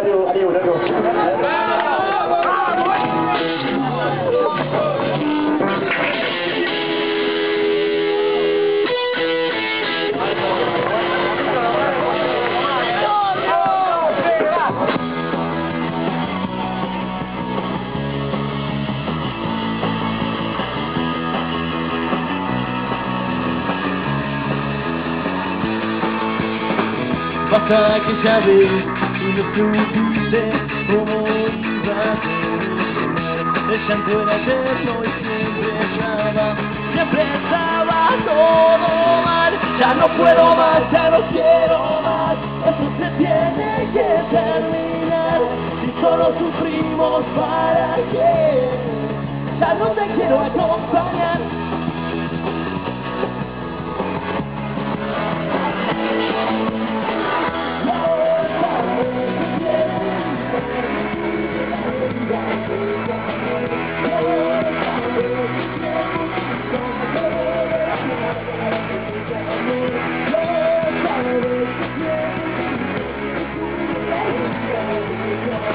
れをあれをあ。Basta que ya ves y no cómo iba a ser. El llanto era eterno y siempre estaba, siempre estaba todo mal. Ya no puedo más, ya no quiero más. Esto se tiene que terminar. Si solo sufrimos para qué. Ya no te quiero acompañar. Thank you.